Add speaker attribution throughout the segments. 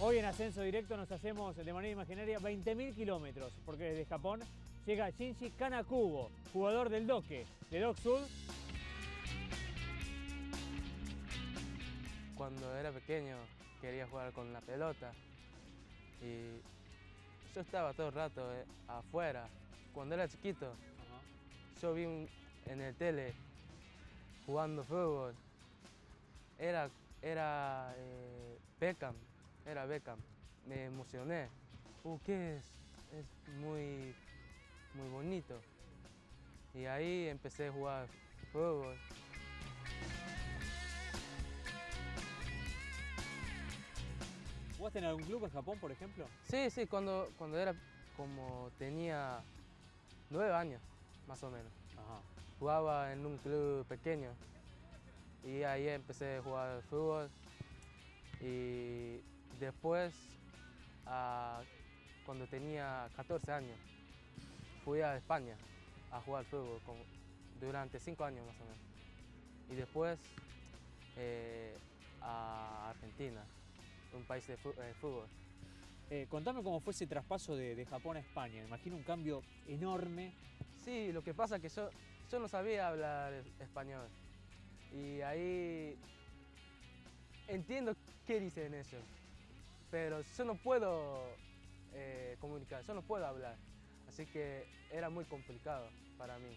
Speaker 1: Hoy en ascenso directo nos hacemos de manera imaginaria 20.000 kilómetros, porque desde Japón llega Shinji Kanakubo, jugador del Doque, de Dock Sud.
Speaker 2: Cuando era pequeño quería jugar con la pelota y yo estaba todo el rato eh, afuera. Cuando era chiquito, yo vi un- en el tele jugando fútbol. Era, era eh, Beckham, era Beckham. Me emocioné. Uh, ¿qué es? Es muy, muy bonito. Y ahí empecé a jugar fútbol.
Speaker 1: ¿Jugaste en algún club en Japón, por ejemplo?
Speaker 2: Sí, sí, cuando, cuando era como tenía nueve años, más o menos.
Speaker 1: Ajá.
Speaker 2: Jugaba en un club pequeño y ahí empecé a jugar fútbol. Y después, cuando tenía 14 años, fui a España a jugar fútbol como- durante cinco años más o menos. Y después eh, a Argentina, un país de eh, fútbol.
Speaker 1: Eh, contame cómo fue ese traspaso de, de Japón a España. Me imagino un cambio enorme.
Speaker 2: Sí, lo que pasa es que yo, yo no sabía hablar es- español. Y ahí entiendo qué dicen ellos, pero yo no puedo eh, comunicar, yo no puedo hablar. Así que era muy complicado para mí.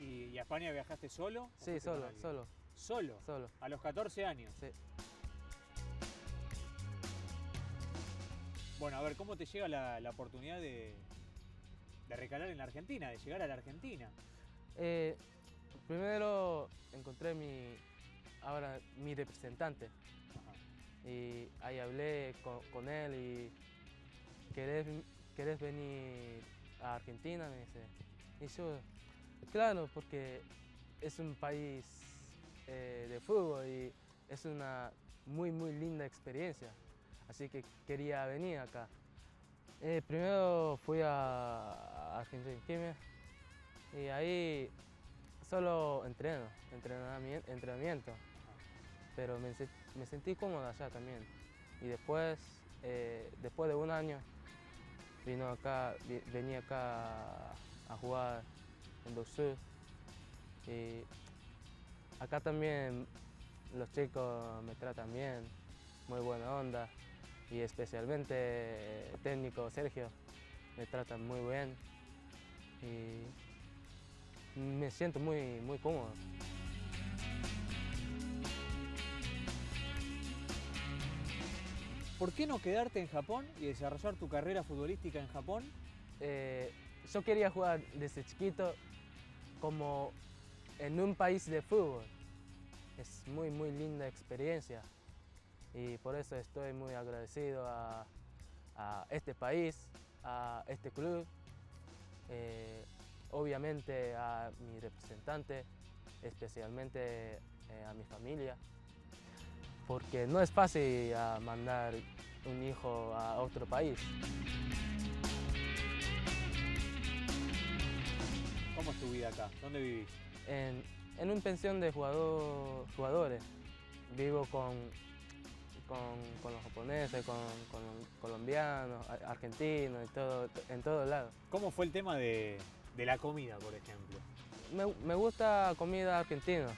Speaker 1: ¿Y, y a España viajaste solo?
Speaker 2: Sí, solo, solo,
Speaker 1: ¿Solo?
Speaker 2: solo.
Speaker 1: A los 14 años.
Speaker 2: Sí.
Speaker 1: Bueno, a ver, ¿cómo te llega la, la oportunidad de, de recalar en la Argentina, de llegar a la Argentina?
Speaker 2: Eh, primero encontré mi, ahora mi representante. Y ahí hablé con, él y ¿querés, querés venir a Argentina? Me dice. Y yo, claro, porque es un país eh, de fútbol y es una muy, muy linda experiencia. Así que quería venir acá. Eh, primero fui a Argentina y ahí solo entreno, entrenamiento pero me, se- me sentí cómodo allá también. Y después, eh, después de un año, vino acá, venía acá a jugar en Doksud. Y acá también los chicos me tratan bien, muy buena onda. Y especialmente eh, el técnico Sergio me tratan muy bien. Y me siento muy, muy cómodo.
Speaker 1: ¿Por qué no quedarte en Japón y desarrollar tu carrera futbolística en Japón?
Speaker 2: eh, yo quería jugar desde chiquito como en un país de fútbol. Es muy, muy linda experiencia y por eso estoy muy agradecido a, este país, a este club, eh, obviamente a mi representante, especialmente eh, a mi familia, porque no es fácil mandar un hijo a otro país.
Speaker 1: ¿Cómo es tu vida acá? ¿Dónde vivís?
Speaker 2: en, en una pensión de jugador- jugadores. Vivo con, con, con los japoneses, con, con los colombianos, argentinos, y todo, en todos lados.
Speaker 1: ¿Cómo fue el tema de, de la comida, por ejemplo?
Speaker 2: Me, me gusta comida argentina,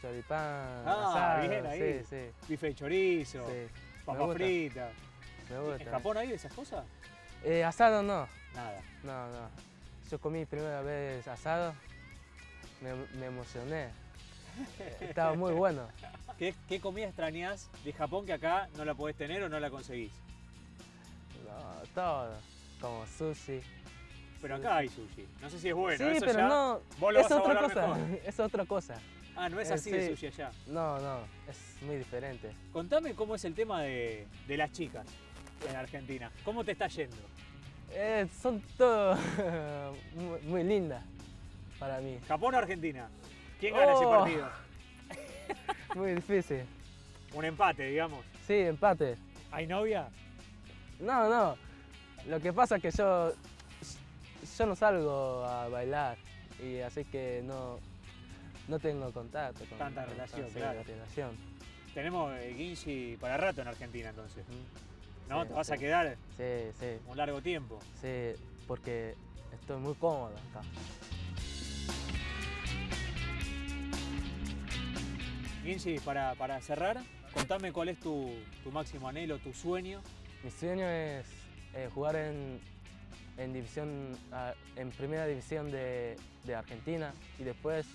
Speaker 2: choripán,
Speaker 1: Ah,
Speaker 2: asado,
Speaker 1: bien ahí.
Speaker 2: sí, sí,
Speaker 1: Bife de chorizo,
Speaker 2: sí.
Speaker 1: Papa frita.
Speaker 2: me gusta.
Speaker 1: ¿En Japón hay de esas cosas?
Speaker 2: Eh, asado no,
Speaker 1: Nada.
Speaker 2: no, no. Yo comí primera vez asado, me, me emocioné. Estaba muy bueno.
Speaker 1: ¿Qué, qué comida extrañas de Japón que acá no la podés tener o no la conseguís?
Speaker 2: No, todo, como sushi.
Speaker 1: Pero acá hay sushi. No sé si es bueno.
Speaker 2: sí,
Speaker 1: eso
Speaker 2: pero
Speaker 1: ya
Speaker 2: no,
Speaker 1: vos lo
Speaker 2: es
Speaker 1: vas a
Speaker 2: otra
Speaker 1: valorar
Speaker 2: cosa,
Speaker 1: mejor.
Speaker 2: es otra cosa.
Speaker 1: Ah, no es así de sushi allá.
Speaker 2: No, no, es muy diferente.
Speaker 1: Contame cómo es el tema de, de las chicas en Argentina. ¿Cómo te está yendo?
Speaker 2: Eh, son todas muy, muy lindas para mí.
Speaker 1: ¿Japón o Argentina? ¿Quién gana ese
Speaker 2: Oh.
Speaker 1: partido?
Speaker 2: Muy difícil.
Speaker 1: Un empate, digamos.
Speaker 2: Sí, empate.
Speaker 1: ¿Hay novia?
Speaker 2: No, no. Lo que pasa es que yo, yo no salgo a bailar y así que no, no tengo contacto con
Speaker 1: Tanta
Speaker 2: con-
Speaker 1: relación,
Speaker 2: sí,
Speaker 1: claro.
Speaker 2: relación.
Speaker 1: Tenemos eh, Ginji para rato en Argentina entonces. ¿no?
Speaker 2: Sí,
Speaker 1: Te vas a quedar
Speaker 2: Sí, sí,
Speaker 1: un largo tiempo.
Speaker 2: sí, porque estoy muy cómodo acá.
Speaker 1: Ginchi, para, para cerrar, contame cuál es tu, tu máximo anhelo, tu sueño.
Speaker 2: Mi sueño es eh, jugar en, en división, ah, en primera división de, de Argentina y después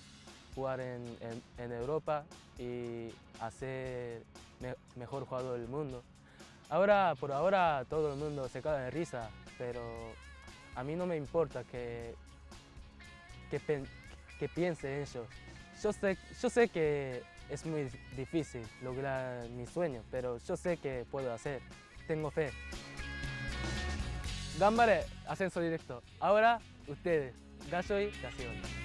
Speaker 2: jugar en, en- en Europa y hacer me- mejor jugador del mundo. Ahora, por ahora, todo el mundo se caga de risa, pero a mí no me importa que, que, que piensen ellos. Yo sé, yo sé que es muy difícil lograr mi sueño, pero yo sé que puedo hacer. Tengo fe. 頑張れアセンソディレクト。アウラ、ウテーです。合唱い、出すように。